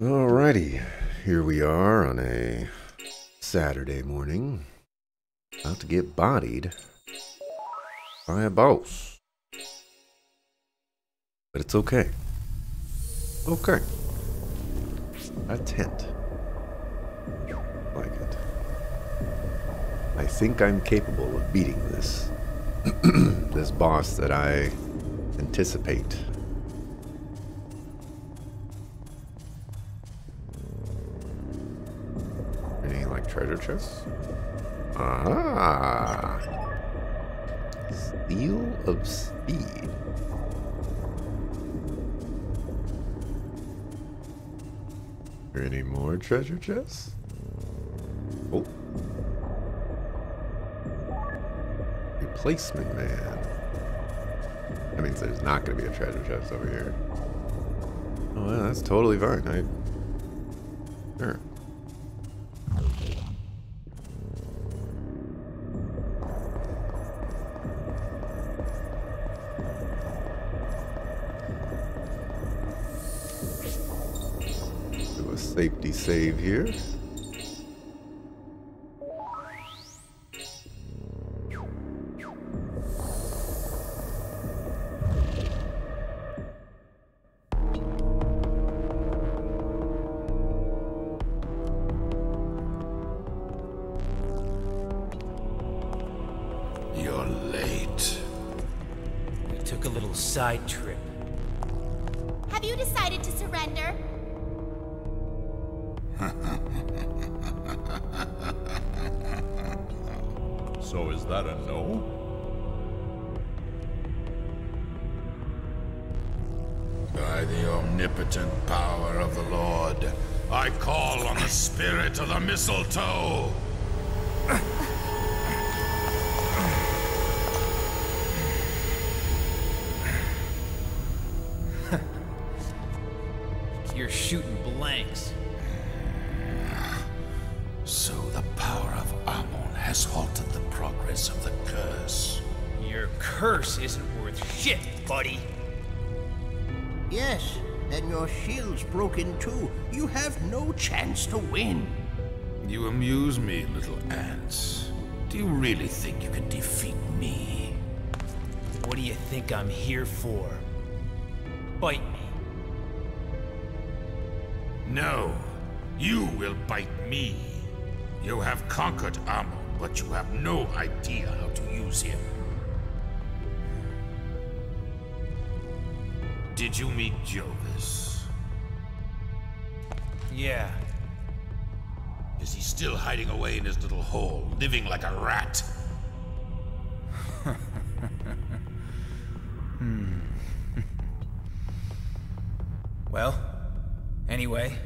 Alrighty, here we are on a Saturday morning, about to get bodied by a boss. But it's okay. Okay. A tent. Like it. I think I'm capable of beating this. this boss that I anticipate. Treasure chest. Ah. Seal of Speed. Any more treasure chests? Oh. Replacement man. That means there's not going to be a treasure chest over here. Oh, yeah, that's totally fine. I. Sure. Safety save here. You're late. We took a little side omnipotent power of the Lord, I call on the spirit of the mistletoe. Chance to win. You amuse me, little ants. Do you really think you can defeat me? What do you think I'm here for? Bite me. No, you will bite me. You have conquered Amon, but you have no idea how to use him. Did you meet Jovis? Yeah. Is he still hiding away in his little hole, living like a rat? hmm. Well, anyway,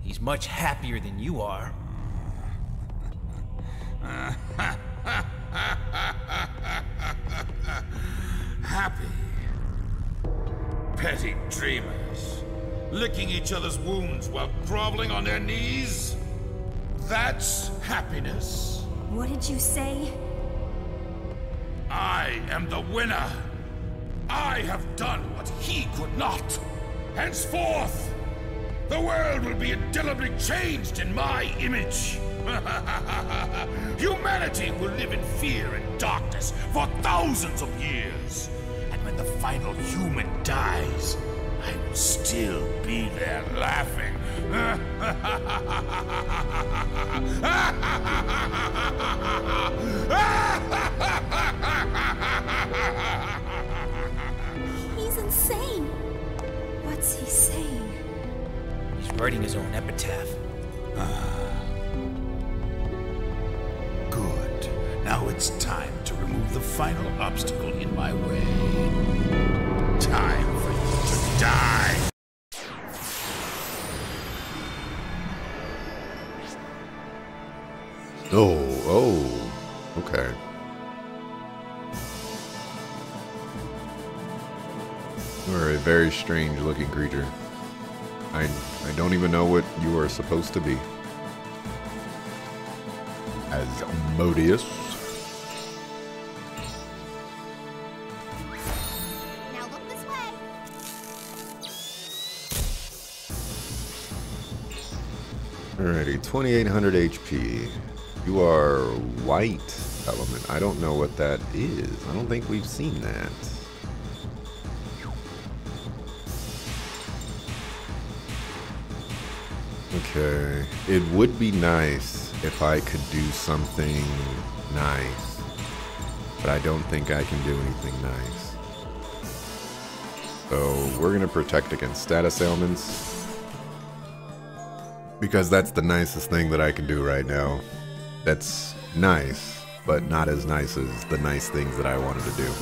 he's much happier than you are. Happy. Petty dreamers. Licking each other's wounds while groveling on their knees? That's happiness. What did you say? I am the winner. I have done what he could not. Henceforth, the world will be indelibly changed in my image. Humanity will live in fear and darkness for thousands of years. And when the final human dies, I will still be there laughing. He's insane. What's he saying? He's writing his own epitaph. Ah. Good. Now it's time to remove the final obstacle in my way. Time for you to die. Oh, oh, okay. You are a very strange looking creature. I I don't even know what you are supposed to be. As Modius. Alrighty, 2800 HP. You are white element. I don't know what that is. I don't think we've seen that. Okay. It would be nice if I could do something nice. But I don't think I can do anything nice. So we're going to protect against status ailments. Because that's the nicest thing that I can do right now. That's nice, but not as nice as the nice things that I wanted to do.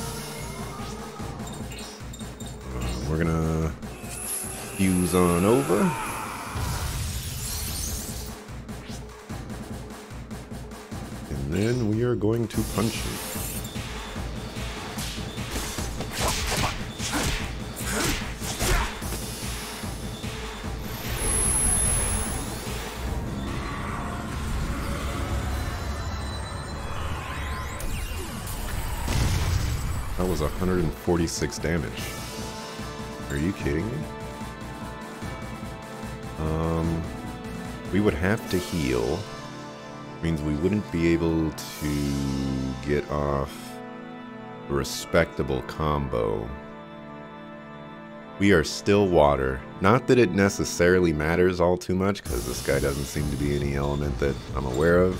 Uh, we're gonna fuse on over. And then we are going to punch him. 146 damage. Are you kidding me? Um, we would have to heal. Means we wouldn't be able to get off a respectable combo. We are still water. Not that it necessarily matters all too much, because this guy doesn't seem to be any element that I'm aware of.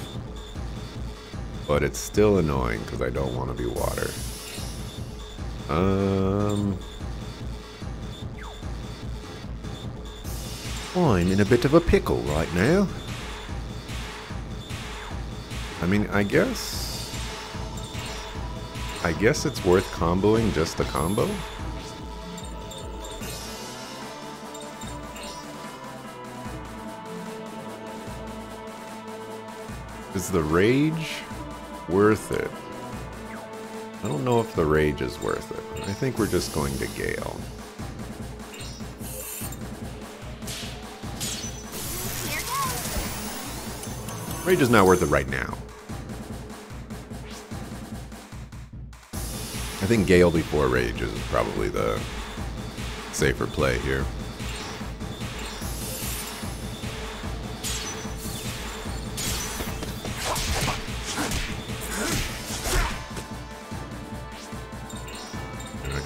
But it's still annoying, because I don't want to be water. Um... I'm in a bit of a pickle right now. I mean, I guess... I guess it's worth comboing just the combo? Is the rage worth it? I don't know if the rage is worth it. I think we're just going to Gale. Rage is not worth it right now. I think Gale before Rage is probably the safer play here.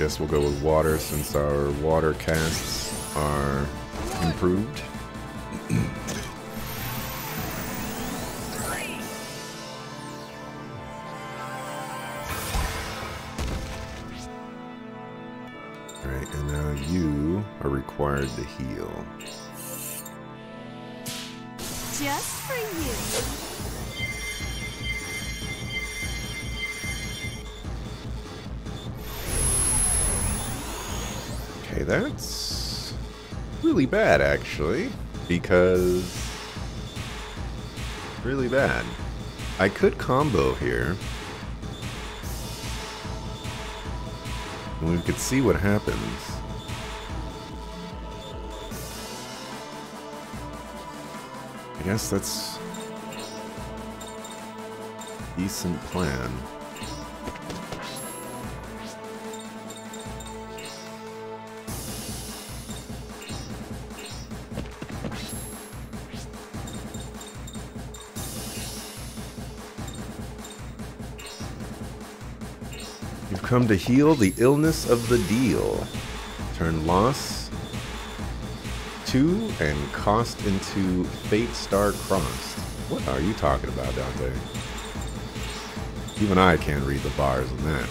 Guess we'll go with water since our water casts are improved. Alright, and now you are required to heal. Just for you. That's really bad actually, because really bad. I could combo here. We could see what happens. I guess that's decent plan. Come to heal the illness of the deal. Turn loss to and cost into Fate Star Crossed. What are you talking about, Dante? Even I can't read the bars in that.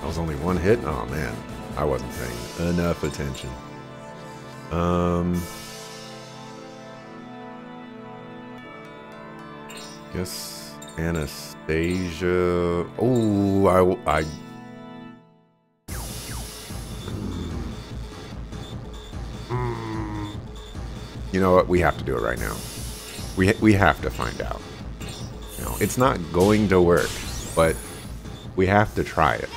That was only one hit? Oh man, I wasn't paying enough attention. Um, guess Anastasia. Oh, I, I. Mm. You know what? We have to do it right now. We we have to find out. You know, it's not going to work, but we have to try it.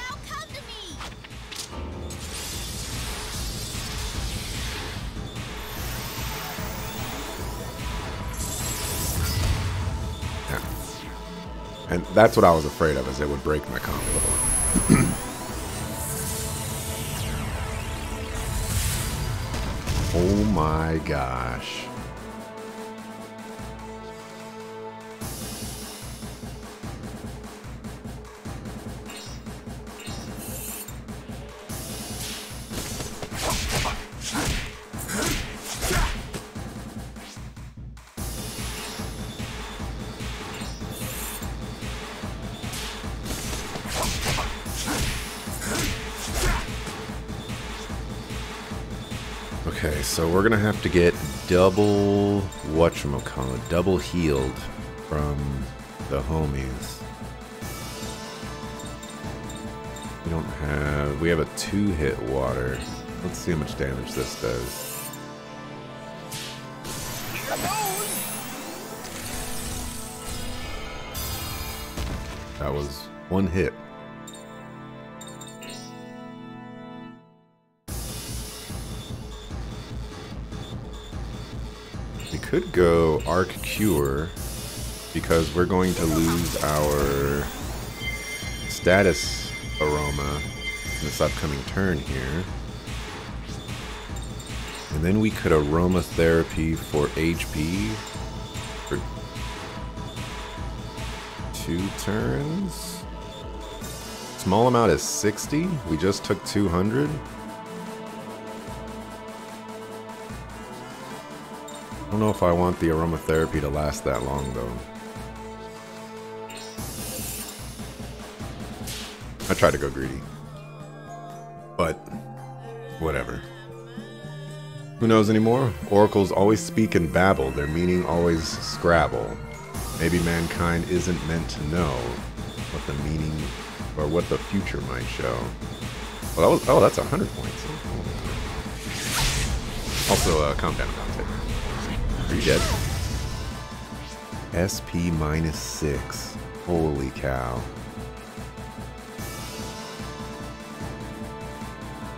That's what I was afraid of, is it would break my combo. oh my gosh. So we're gonna have to get double whatchamacallit, double healed from the homies. We don't have we have a two hit water. Let's see how much damage this does. That was one hit. Could go Arc Cure because we're going to lose our status aroma in this upcoming turn here. And then we could aromatherapy for HP for two turns. Small amount is 60. We just took 200. I don't know if I want the aromatherapy to last that long, though. I tried to go greedy. But, whatever. Who knows anymore? Oracles always speak and babble, their meaning always scrabble. Maybe mankind isn't meant to know what the meaning or what the future might show. Well, that was, oh, that's 100 points. Also, uh, calm down, Dante. SP minus six. Holy cow.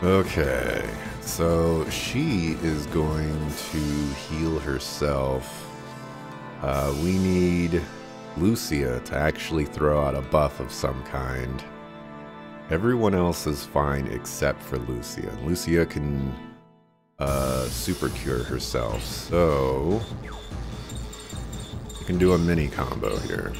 Okay, so she is going to heal herself. Uh, we need Lucia to actually throw out a buff of some kind. Everyone else is fine except for Lucia. Lucia can uh, super cure herself. So you can do a mini combo here.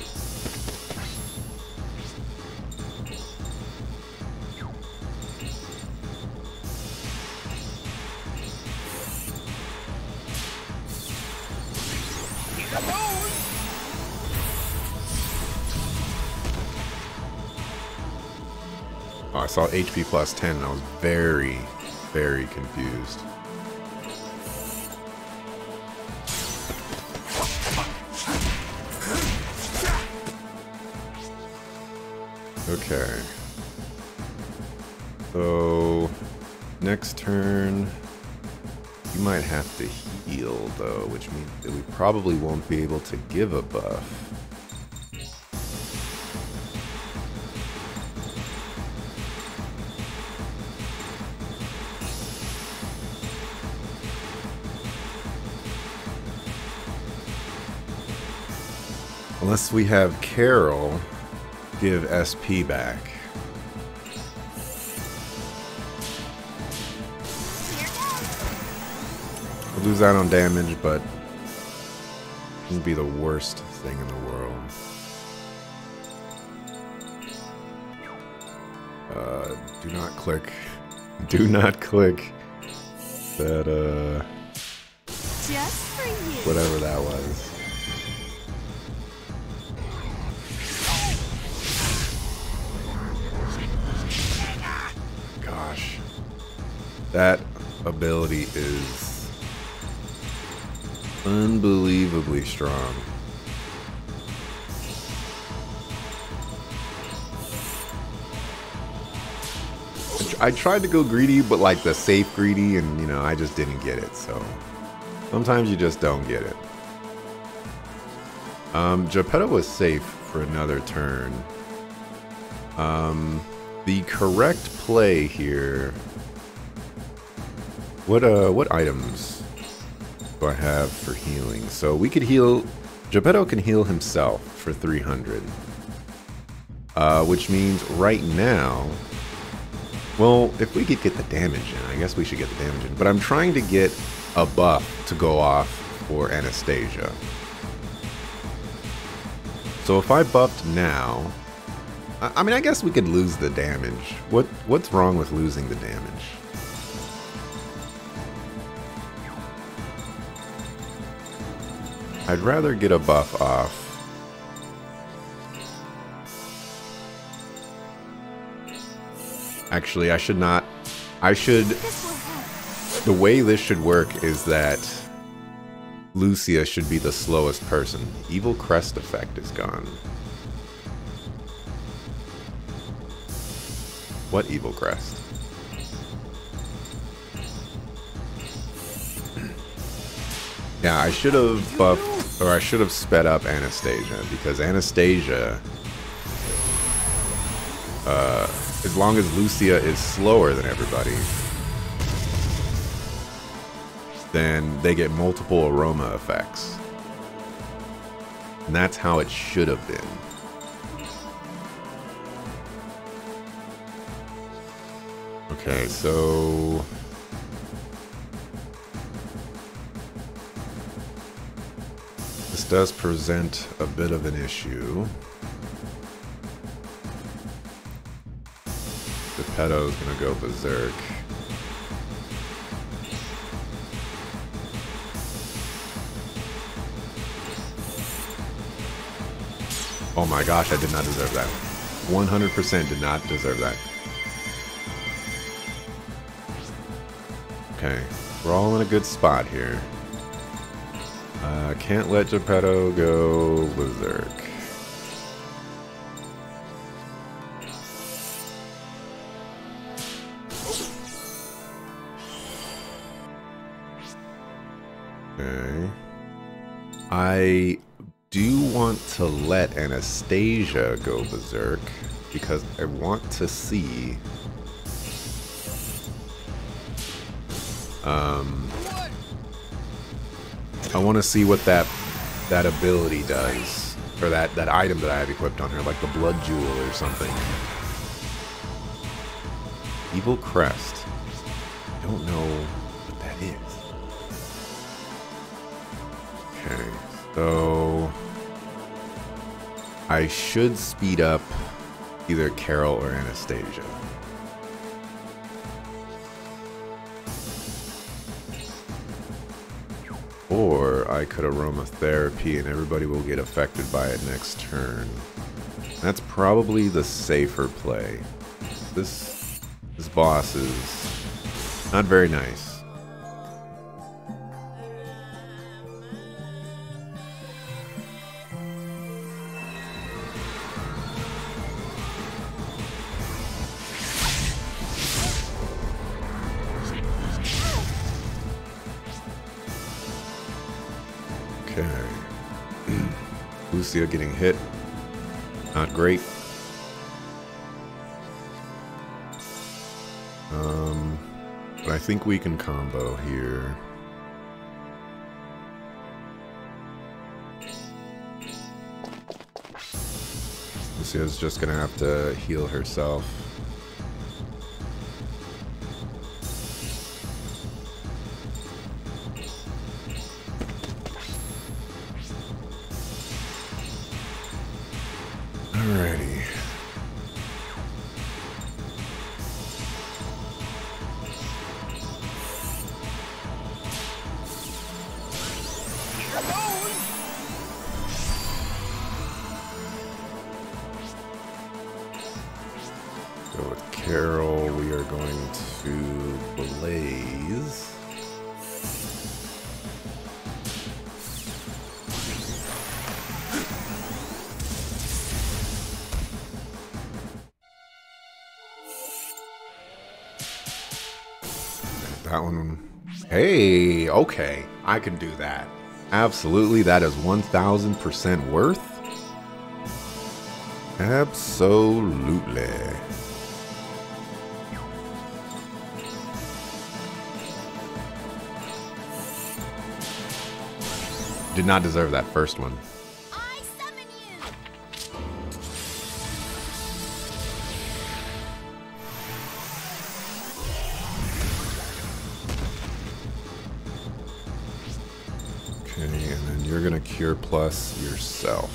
Oh, I saw HP plus 10 and I was very, very confused. Okay. So, next turn, you might have to heal, though, which means that we probably won't be able to give a buff. Unless we have Carol give SP back. We'll lose out on damage, but it wouldn't be the worst thing in the world. Uh, do not click. Do not click that, uh, Just for you. whatever that was. That ability is unbelievably strong. I tried to go greedy, but like the safe greedy, and you know, I just didn't get it, so. Sometimes you just don't get it. Um, Geppetto was safe for another turn. Um, the correct play here. What uh, what items do I have for healing? So we could heal. Geppetto can heal himself for 300. Uh, which means right now... Well, if we could get the damage in, I guess we should get the damage in. But I'm trying to get a buff to go off for Anastasia. So if I buffed now... I, I mean, I guess we could lose the damage. What What's wrong with losing the damage? I'd rather get a buff off. Actually, I should not. I should... The way this should work is that Lucia should be the slowest person. Evil Crest effect is gone. What Evil Crest? Yeah, I should have buffed, or I should have sped up Anastasia, because Anastasia, uh, as long as Lucia is slower than everybody, then they get multiple aroma effects. And that's how it should have been. Okay, so... does present a bit of an issue. The Geppetto's gonna go berserk. Oh my gosh, I did not deserve that. 100% did not deserve that. Okay, we're all in a good spot here. Uh, can't let Geppetto go berserk. Okay. I do want to let Anastasia go berserk because I want to see um I want to see what that that ability does or that that item that I have equipped on her like the blood jewel or something. Evil crest. I don't know what that is. Okay so I should speed up either Carol or Anastasia. Could aromatherapy and everybody will get affected by it next turn. That's probably the safer play. This this boss is not very nice. Okay. Lucia getting hit. Not great. Um, but I think we can combo here. Lucia's just gonna have to heal herself. Hey, okay. I can do that. Absolutely. That is 1000% worth. Absolutely. Did not deserve that first one. You're gonna cure plus yourself.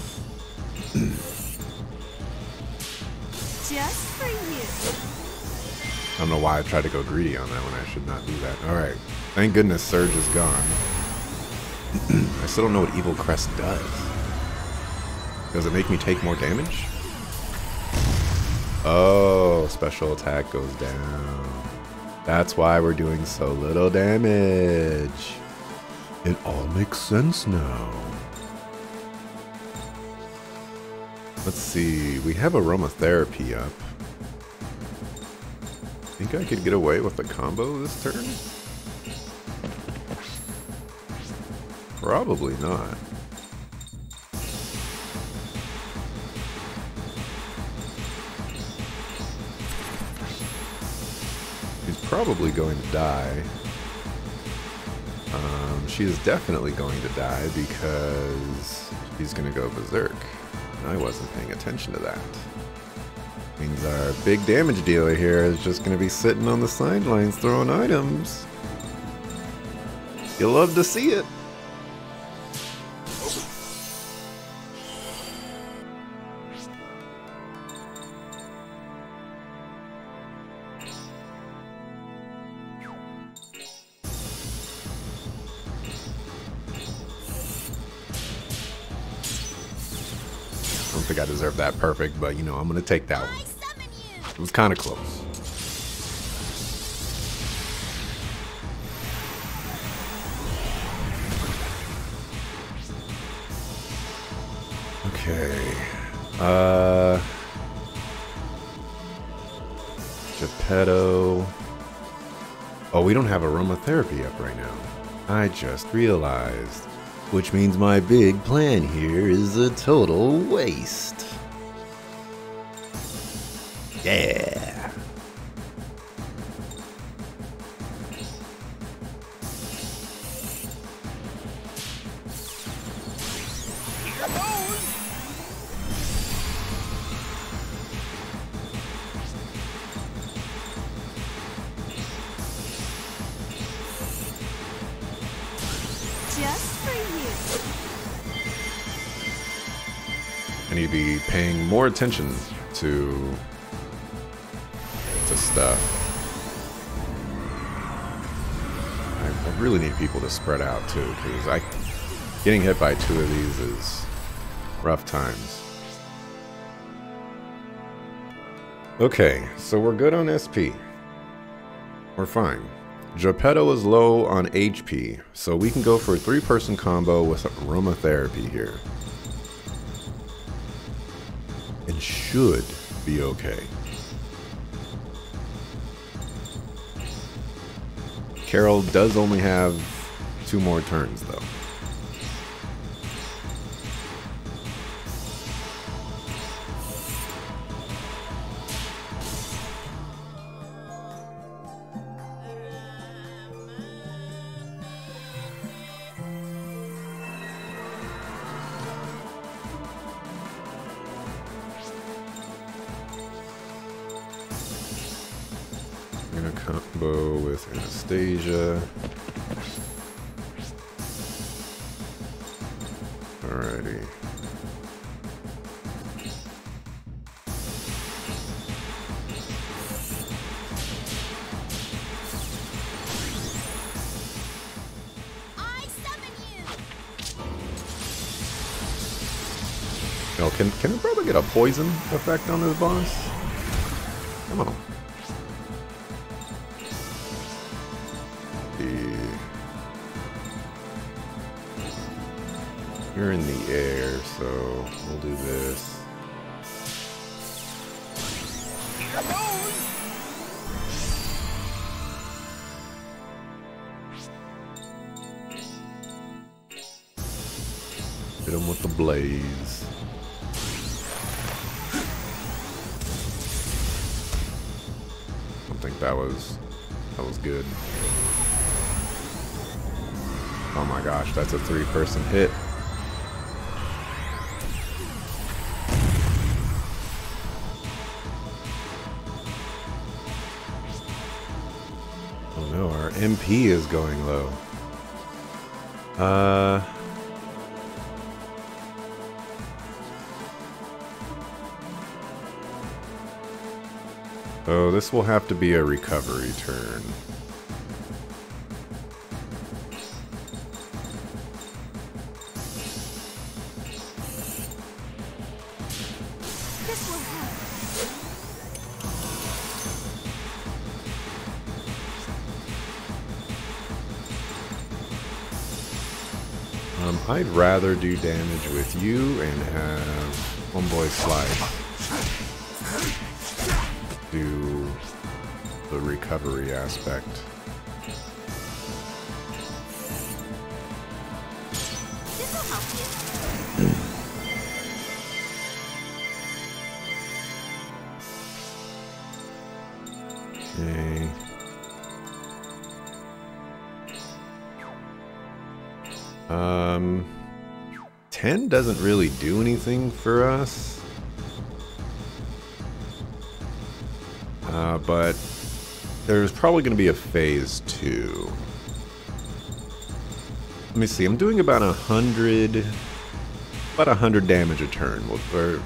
Just for you. I don't know why I tried to go greedy on that one. I should not do that. Alright. Thank goodness Surge is gone. I still don't know what Evil Crest does. Does it make me take more damage? Oh, special attack goes down. That's why we're doing so little damage. It all makes sense now. Let's see. We have aromatherapy up. Think I could get away with a combo this turn? Probably not. He's probably going to die. Um, she is definitely going to die because he's going to go berserk. And I wasn't paying attention to that. Means our big damage dealer here is just going to be sitting on the sidelines throwing items. You'll love to see it. Deserve that perfect, but you know, I'm to take that one. It was kind of close. Okay. Uh. Geppetto. Oh, we don't have aromatherapy up right now. I just realized. Which means my big plan here is a total waste. Yeah. You. I need to be paying more attention to to stuff. I, I really need people to spread out too, because I getting hit by two of these is rough times. Okay, so we're good on SP. We're fine. Geppetto is low on HP, so we can go for a three-person combo with aromatherapy here. And should be okay. Carol does only have two more turns, though. Combo with Anastasia. Alrighty. I summon you. Oh, can can a brother get a poison effect on this boss? Come on. Oh my gosh, that's a three-person hit. Oh no, our MP is going low. Uh... So this will have to be a recovery turn. I'd rather do damage with you and have Homeboy Slide do the recovery aspect. 10 doesn't really do anything for us. Uh, but there's probably going to be a phase two. Let me see. I'm doing about a hundred, about a hundred damage a turn. Or,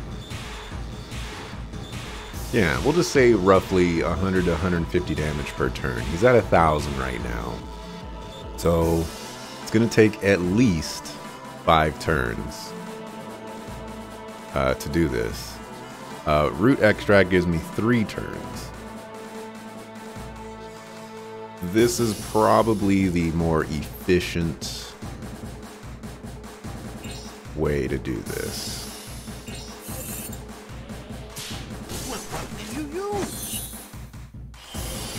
yeah, we'll just say roughly 100 to 150 damage per turn. He's at a thousand right now, so it's going to take at least five turns uh, to do this. Uh, root extract gives me three turns. This is probably the more efficient way to do this.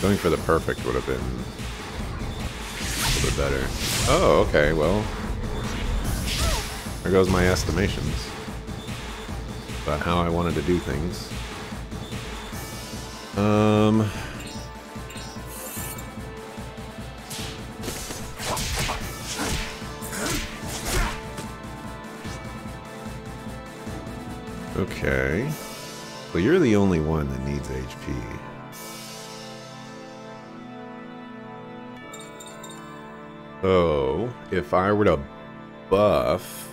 Going for the perfect would have been a little bit better. Oh, okay, well. There goes my estimations about how I wanted to do things. Um. Okay. Well, you're the only one that needs HP. So, if I were to buff,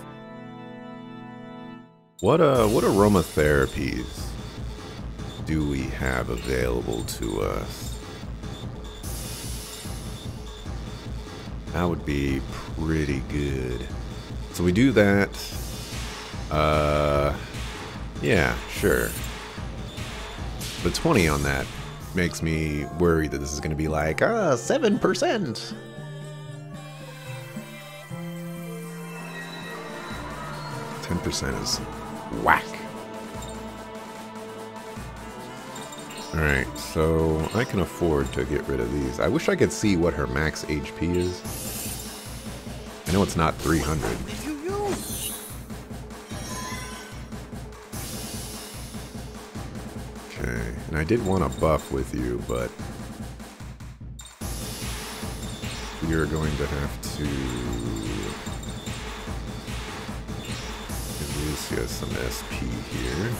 what uh, what aromatherapies do we have available to us? That would be pretty good. So we do that. Uh, yeah, sure. The 20 on that makes me worry that this is going to be like, ah, 7%. Ten percent is whack. Alright, so I can afford to get rid of these. I wish I could see what her max HP is. I know it's not 300. What did you use? Okay, and I did want to buff with you, but you're going to have to Lucia some SP here.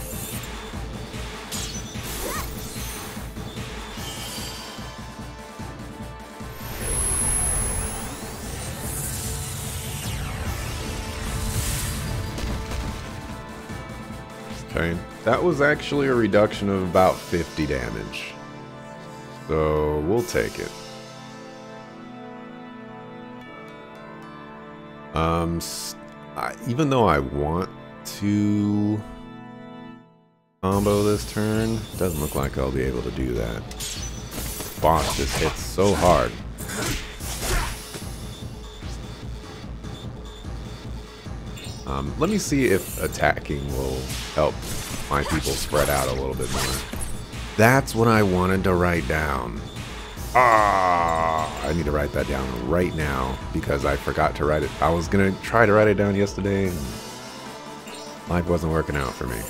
Okay, that was actually a reduction of about 50 damage. So we'll take it. Um, I, even though I want to combo this turn, doesn't look like I'll be able to do that. Boss just hits so hard. Um, let me see if attacking will help my people spread out a little bit more. That's what I wanted to write down. Ah, I need to write that down right now because I forgot to write it. I was gonna try to write it down yesterday, life wasn't working out for me.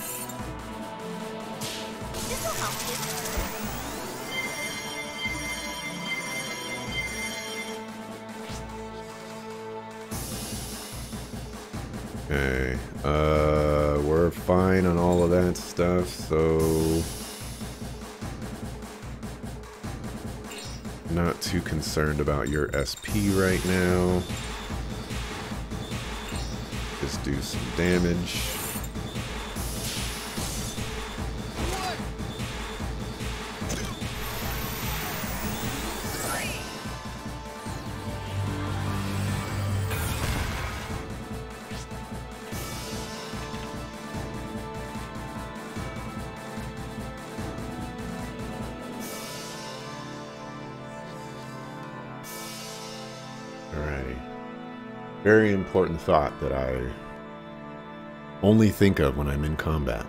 Okay, uh, we're fine on all of that stuff, so not too concerned about your SP right now. Just do some damage. Very important thought that I only think of when I'm in combat.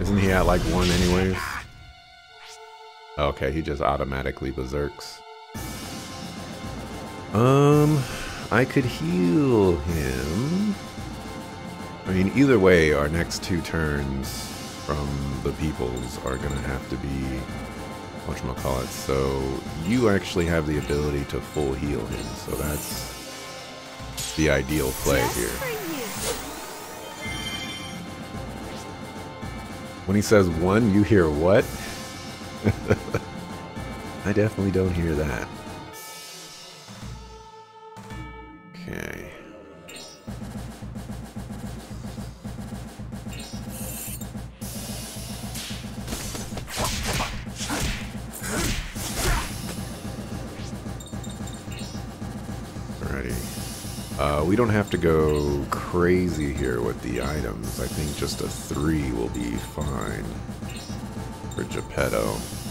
Isn't he at like one anyways? Okay, he just automatically berserks. Um, I could heal him. I mean, either way, our next two turns from the peoples are gonna have to be whatchamacallit. So you actually have the ability to full heal him, so that's the ideal play here. When he says one, you hear what? I definitely don't hear that. We don't have to go crazy here with the items. I think just a three will be fine for Gepetto.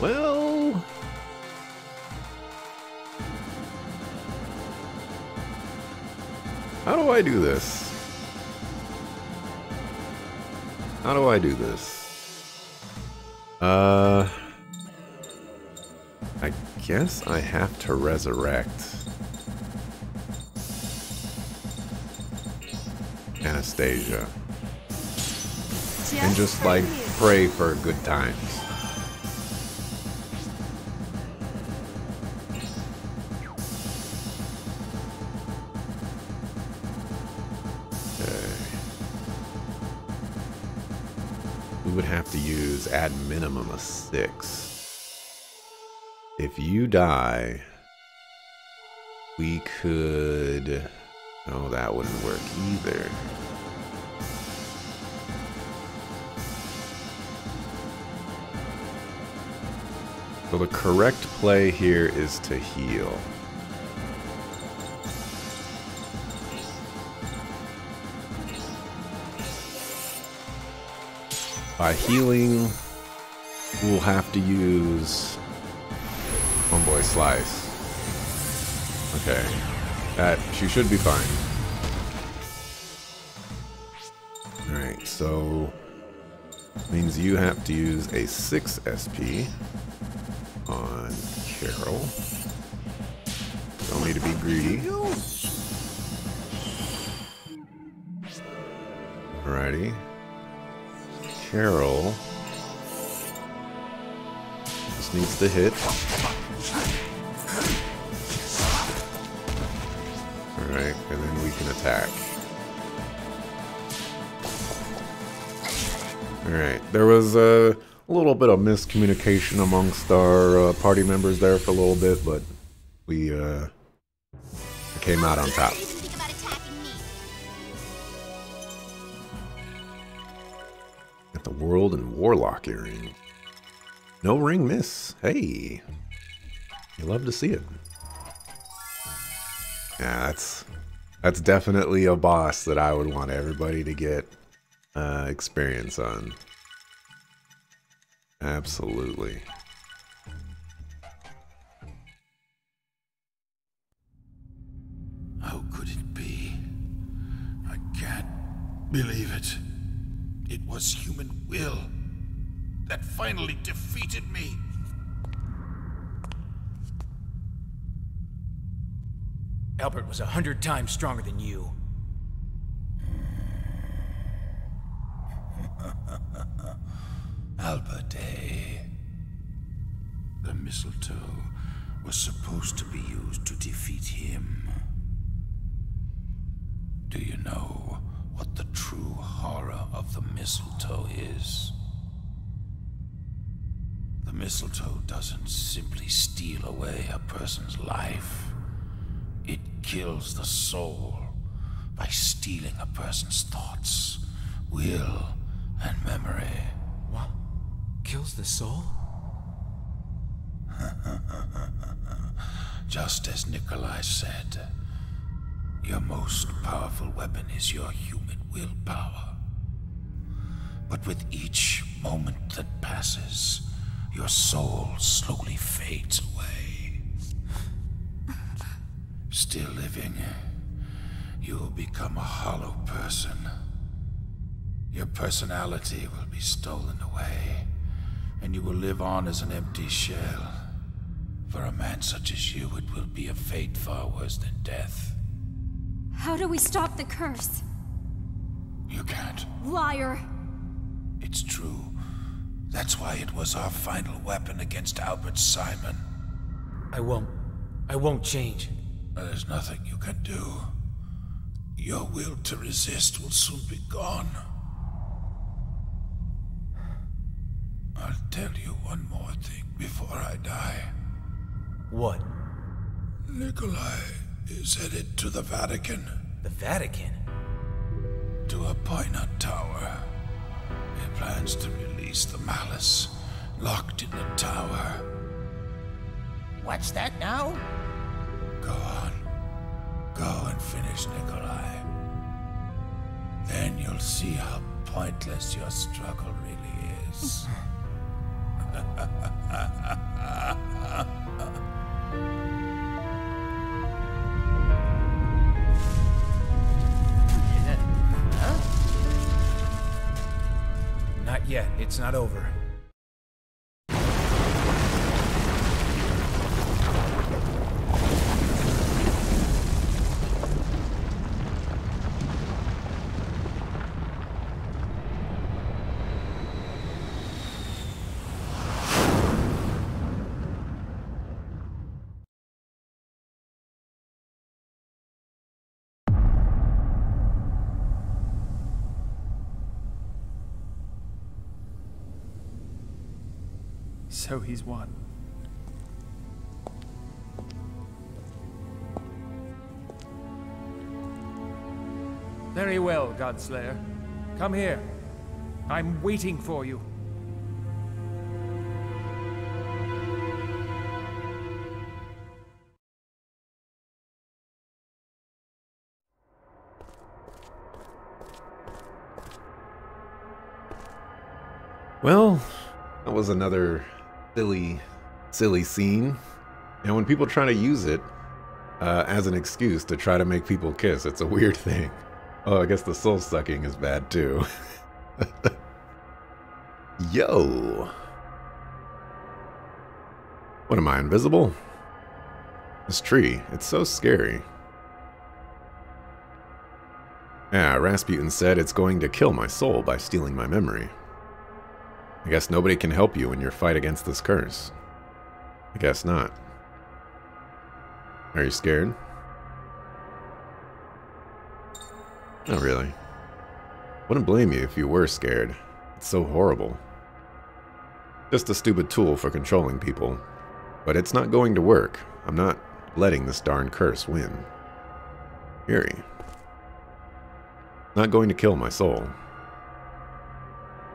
Well. How do I do this? How do I do this? Uh, I guess I have to resurrect Anastasia and just like pray for good times. Would have to use at minimum a six. If you die, we could. No, that wouldn't work either. So the correct play here is to heal. By healing, we'll have to use Homeboy Slice. Okay. That, she should be fine. Alright, so means you have to use a 6 SP on Carol. Don't need to be greedy. Alrighty. Carol just needs to hit. Alright, and then we can attack. Alright, there was a little bit of miscommunication amongst our uh, party members there for a little bit, but we uh, came out on top. World and Warlock earring. No ring miss. Hey. You love to see it. Yeah, that's that's definitely a boss that I would want everybody to get uh, experience on. Absolutely. How could it be? I can't believe it. It was human will that finally defeated me. Albert was a hundred times stronger than you. Albert, eh? The mistletoe was supposed to be used to defeat him. Do you know what the true horror of the mistletoe is? The mistletoe doesn't simply steal away a person's life. It kills the soul by stealing a person's thoughts, will, and memory. What? Kills the soul? Just as Nicolai said, your most powerful weapon is your human willpower. But with each moment that passes, your soul slowly fades away. Still living, you will become a hollow person. Your personality will be stolen away, and you will live on as an empty shell. For a man such as you, it will be a fate far worse than death. How do we stop the curse? You can't. Liar! It's true. That's why it was our final weapon against Albert Simon. I won't. I won't change. There's nothing you can do. Your will to resist will soon be gone. I'll tell you one more thing before I die. What? Nicolai is headed to the Vatican The Vatican? To a Pointer Tower. He plans to release the malice locked in the tower. What's that now? Go on. Go and finish Nicolai. Then you'll see how pointless your struggle really is. yet. It's not over. So he's won. Very well, Godslayer. Come here. I'm waiting for you. Well, that was another silly, silly scene. And when people try to use it uh, as an excuse to try to make people kiss, it's a weird thing. Oh, I guess the soul sucking is bad too. Yo. What am I, invisible? This tree, it's so scary. Yeah, Rasputin said it's going to kill my soul by stealing my memory. I guess nobody can help you in your fight against this curse. I guess not. Are you scared? Not really. Wouldn't blame you if you were scared. It's so horrible. Just a stupid tool for controlling people. But it's not going to work. I'm not letting this darn curse win. Yuri. Not going to kill my soul.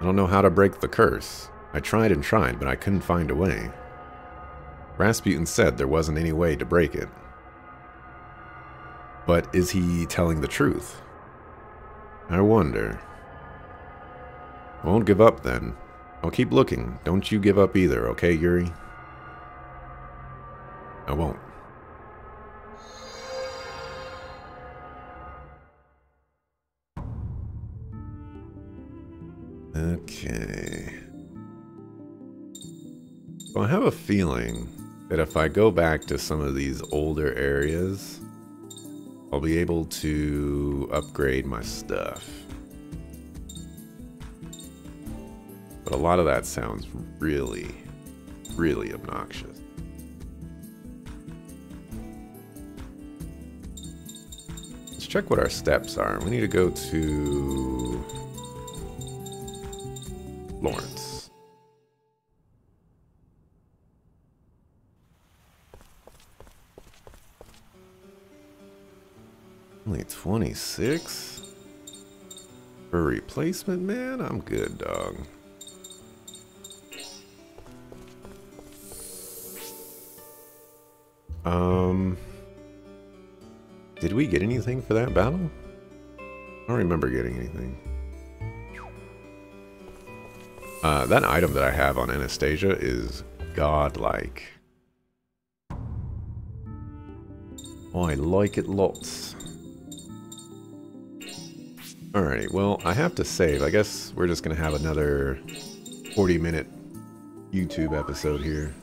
I don't know how to break the curse. I tried and tried, but I couldn't find a way. Rasputin said there wasn't any way to break it. But is he telling the truth? I wonder. I won't give up then. I'll keep looking. Don't you give up either, okay, Yuri? I won't. Okay. Well, I have a feeling that if I go back to some of these older areas, I'll be able to upgrade my stuff. But a lot of that sounds really, really obnoxious. Let's check what our steps are. We need to go to Lawrence. Only 26? For replacement, man? I'm good, dog. Um... Did we get anything for that battle? I don't remember getting anything. Uh, that item that I have on Anastasia is godlike. Oh, I like it lots. Alrighty, well, I have to save. I guess we're just going to have another 40 minute YouTube episode here.